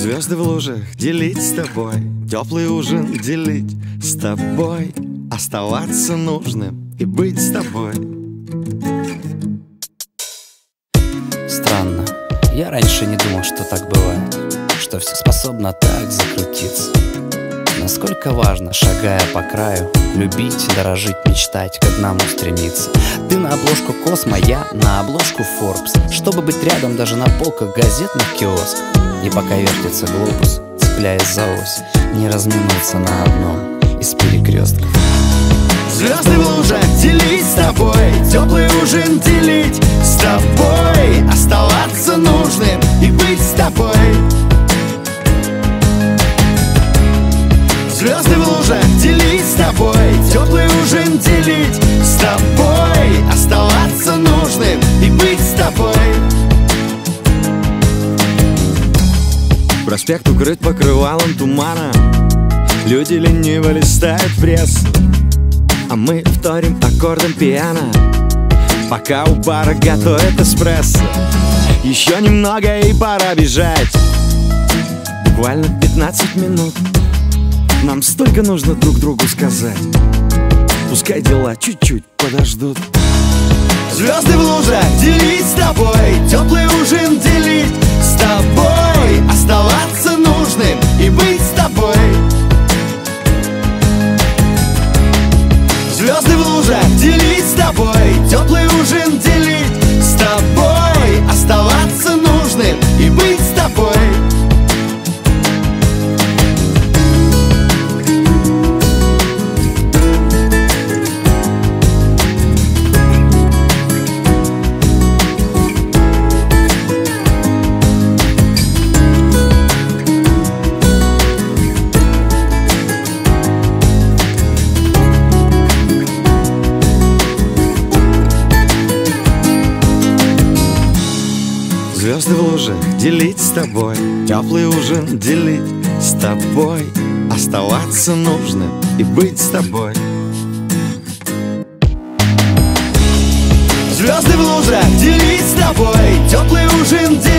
Звезды в лужах делить с тобой Теплый ужин делить с тобой Оставаться нужным и быть с тобой. Странно, я раньше не думал, что так бывает Что все способно так закрутиться. Насколько важно, шагая по краю Любить, дорожить, мечтать, к одному стремиться. Ты на обложку Космо, я на обложку Forbes. Чтобы быть рядом даже на полках газетных киосков И пока вертится глобус, цепляясь за ось Не разминуться на одном из перекрестков. Звезды в лужах делить с тобой Теплый ужин делить с тобой Оставаться нужным и быть с тобой. Звезды в лужах делить с тобой Теплый ужин Проспект укрыт покрывалом тумана. Люди лениво листают прессу А мы вторим аккордом пиано. Пока у бара готовят эспрессо Еще немного и пора бежать. Буквально 15 минут нам столько нужно друг другу сказать. Пускай дела чуть-чуть подождут. Звезды в лужах делить Звезды в лужах делить с тобой Теплый ужин делить с тобой Оставаться нужным и быть с тобой. Звезды в лужах делить с тобой Теплый ужин делить